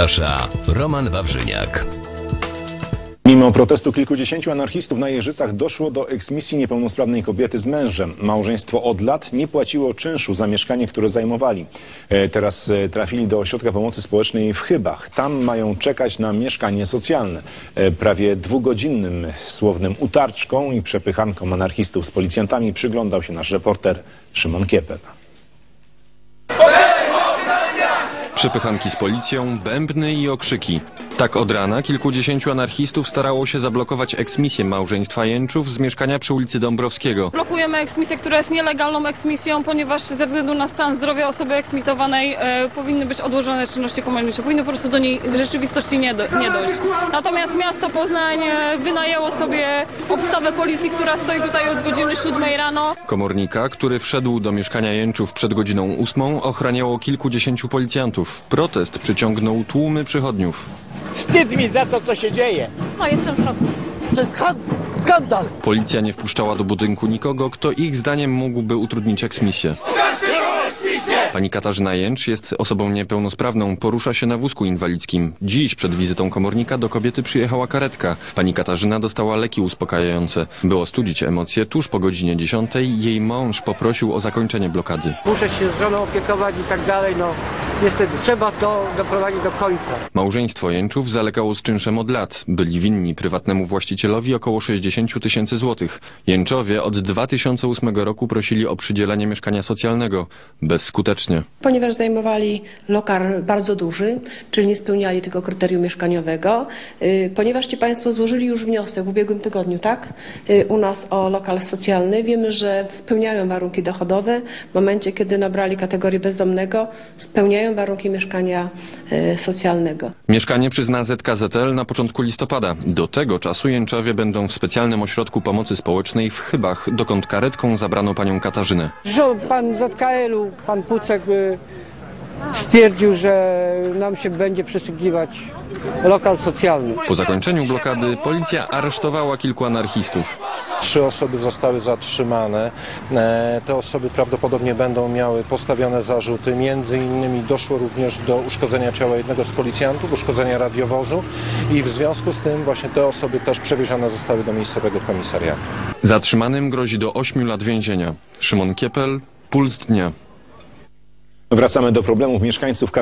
Zaprasza Roman Wawrzyniak. Mimo protestu kilkudziesięciu anarchistów na Jeżycach doszło do eksmisji niepełnosprawnej kobiety z mężem. Małżeństwo od lat nie płaciło czynszu za mieszkanie, które zajmowali. E, Teraz e, trafili do ośrodka pomocy społecznej w Chybach. Tam mają czekać na mieszkanie socjalne. E, Prawie dwugodzinnym słownym utarczką i przepychanką anarchistów z policjantami przyglądał się nasz reporter Szymon Kiepel. Przepychanki z policją, bębny i okrzyki. Tak od rana kilkudziesięciu anarchistów starało się zablokować eksmisję małżeństwa Jęczów z mieszkania przy ulicy Dąbrowskiego. Blokujemy eksmisję, która jest nielegalną eksmisją, ponieważ ze względu na stan zdrowia osoby eksmitowanej e, powinny być odłożone czynności komornicze. Powinno po prostu do niej w rzeczywistości nie, do, nie dojść. Natomiast miasto Poznań e, wynajęło sobie obstawę policji, która stoi tutaj od godziny 7 rano. Komornika, który wszedł do mieszkania Jęczów przed godziną ósmą, ochraniało kilkudziesięciu policjantów. Protest przyciągnął tłumy przychodniów. Wstyd mi za to, co się dzieje. No jestem w szoku. To jest skandal. Policja nie wpuszczała do budynku nikogo, kto ich zdaniem mógłby utrudnić eksmisję. Pani Katarzyna Jęcz jest osobą niepełnosprawną, porusza się na wózku inwalidzkim. Dziś przed wizytą komornika do kobiety przyjechała karetka. Pani Katarzyna dostała leki uspokajające. By ostudzić emocje, tuż po godzinie 10 jej mąż poprosił o zakończenie blokady. muszę się żoną opiekować i tak dalej, no niestety trzeba to doprowadzić do końca. Małżeństwo Jęczów zalegało z czynszem od lat. Byli winni prywatnemu właścicielowi około 60 tysięcy złotych. Jęczowie od 2008 roku prosili o przydzielenie mieszkania socjalnego. Bezskutecznie. Ponieważ zajmowali lokal bardzo duży, czyli nie spełniali tego kryterium mieszkaniowego, y, ponieważ ci Państwo złożyli już wniosek w ubiegłym tygodniu, tak, y, u nas o lokal socjalny, wiemy, że spełniają warunki dochodowe. W momencie, kiedy nabrali kategorii bezdomnego, spełniają warunki mieszkania y, socjalnego. Mieszkanie przyzna ZKZL na początku listopada. Do tego czasu Jęczowie będą w specjalnym ośrodku pomocy społecznej w Chybach, dokąd karetką zabrano panią Katarzynę. Rząd, pan z OKL-u, pan Pucek y, stwierdził, że nam się będzie przysługiwać lokal socjalny. Po zakończeniu blokady policja aresztowała kilku anarchistów. Trzy osoby zostały zatrzymane. E, Te osoby prawdopodobnie będą miały postawione zarzuty. Między innymi doszło również do uszkodzenia ciała jednego z policjantów, uszkodzenia radiowozu i w związku z tym właśnie te osoby też przewiezione zostały do miejscowego komisariatu. Zatrzymanym grozi do 8 lat więzienia. Szymon Kiepel, Puls Dnia. Wracamy do problemów mieszkańców Kamieni.